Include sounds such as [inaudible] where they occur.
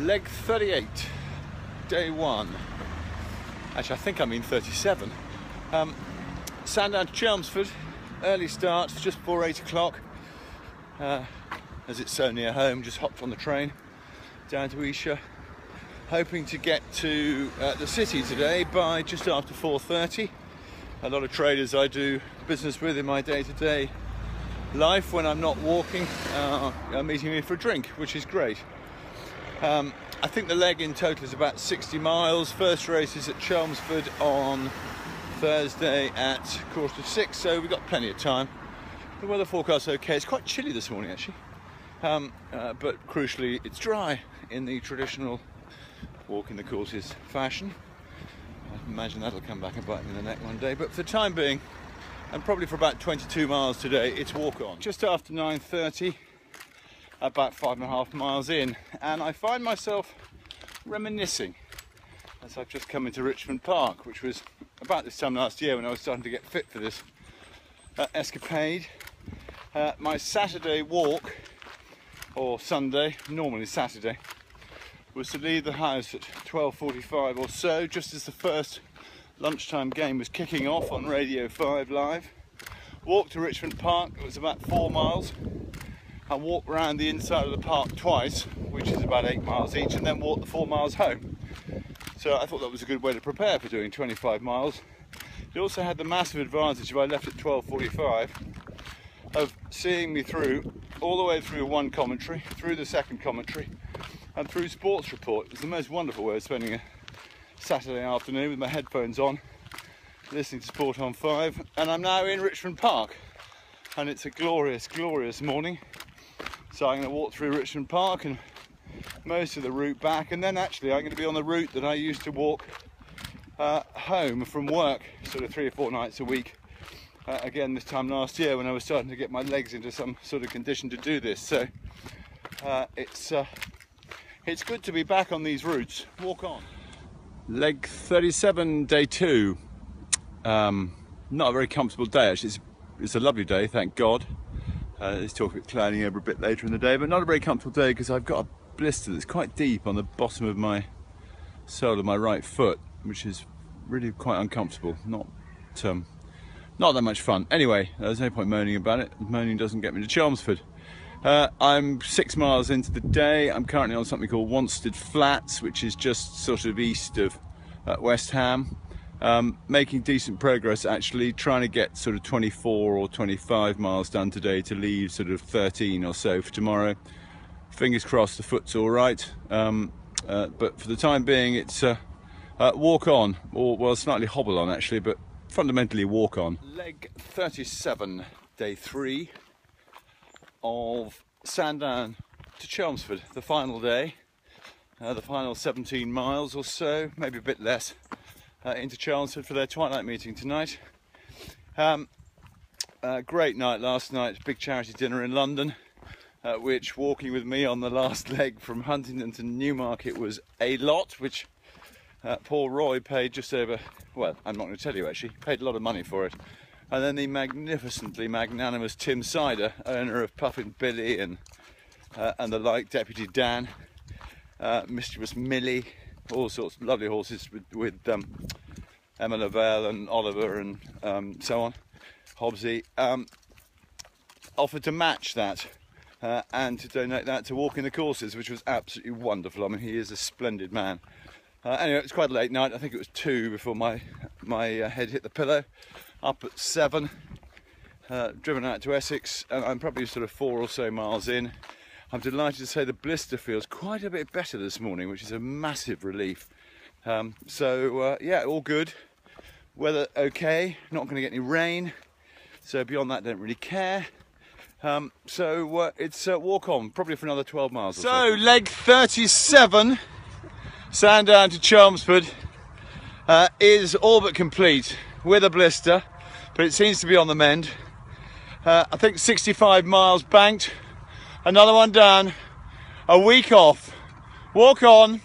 Leg 38, day one. Actually, I think I mean 37. Um, Sandown to Chelmsford, early start, just before 8 o'clock. Uh, as it's so near home, just hopped on the train down to Esher. Hoping to get to uh, the city today by just after 4.30. A lot of traders I do business with in my day-to-day -day life when I'm not walking uh, are meeting me for a drink, which is great. Um, I think the leg in total is about 60 miles. First race is at Chelmsford on Thursday at quarter to six, so we've got plenty of time. The weather forecast okay. It's quite chilly this morning actually, um, uh, but crucially it's dry in the traditional walking the courses fashion. I imagine that'll come back and bite me in the neck one day, but for the time being, and probably for about 22 miles today, it's walk on. Just after 9.30, about five and a half miles in and I find myself reminiscing as I've just come into Richmond Park which was about this time last year when I was starting to get fit for this uh, escapade. Uh, my Saturday walk or Sunday, normally Saturday, was to leave the house at 12.45 or so just as the first lunchtime game was kicking off on Radio 5 Live. Walked to Richmond Park, it was about four miles and walk around the inside of the park twice, which is about eight miles each, and then walk the four miles home. So I thought that was a good way to prepare for doing 25 miles. It also had the massive advantage if I left at 12.45 of seeing me through, all the way through one commentary, through the second commentary, and through sports report. It was the most wonderful way of spending a Saturday afternoon with my headphones on, listening to Sport on 5, and I'm now in Richmond Park. And it's a glorious, glorious morning. So I'm going to walk through Richmond Park and most of the route back and then actually I'm going to be on the route that I used to walk uh, home from work sort of three or four nights a week uh, again this time last year when I was starting to get my legs into some sort of condition to do this. So uh, it's uh, it's good to be back on these routes. Walk on. Leg 37 day two. Um, not a very comfortable day actually. It's, it's a lovely day thank god uh, let's talk about clouding over a bit later in the day, but not a very comfortable day because I've got a blister that's quite deep on the bottom of my sole of my right foot, which is really quite uncomfortable. Not um, not that much fun. Anyway, there's no point moaning about it. Moaning doesn't get me to Chelmsford. Uh, I'm six miles into the day. I'm currently on something called Wanstead Flats, which is just sort of east of uh, West Ham um, making decent progress actually trying to get sort of 24 or 25 miles done today to leave sort of 13 or so for tomorrow. Fingers crossed the foot's all right. Um, uh, but for the time being it's uh, uh, walk on. Or well slightly hobble on actually but fundamentally walk on. Leg 37 day three of Sandown to Chelmsford. The final day uh, the final 17 miles or so maybe a bit less uh, into Chelmsford for their twilight meeting tonight. Um, uh, great night last night, big charity dinner in London, uh, which walking with me on the last [laughs] leg from Huntingdon to Newmarket was a lot, which uh, Paul Roy paid just over, well, I'm not going to tell you actually, paid a lot of money for it. And then the magnificently magnanimous Tim Syder, owner of Puffin Billy and, uh, and the like, Deputy Dan, uh, Mischievous Millie, all sorts of lovely horses with, with um, Emma Lavelle and Oliver and um, so on, Hobbsy, um, offered to match that uh, and to donate that to Walking the Courses, which was absolutely wonderful. I mean, he is a splendid man. Uh, anyway, it was quite a late night. I think it was two before my my uh, head hit the pillow. Up at seven, uh, driven out to Essex, and I'm probably sort of four or so miles in. I'm delighted to say the blister feels quite a bit better this morning, which is a massive relief. Um, so uh, yeah, all good. Weather okay, not going to get any rain. So beyond that, don't really care. Um, so uh, it's uh, walk on, probably for another 12 miles. So, so. leg 37, Sandown to Chelmsford, uh, is all but complete with a blister, but it seems to be on the mend. Uh, I think 65 miles banked, another one down, a week off. Walk on.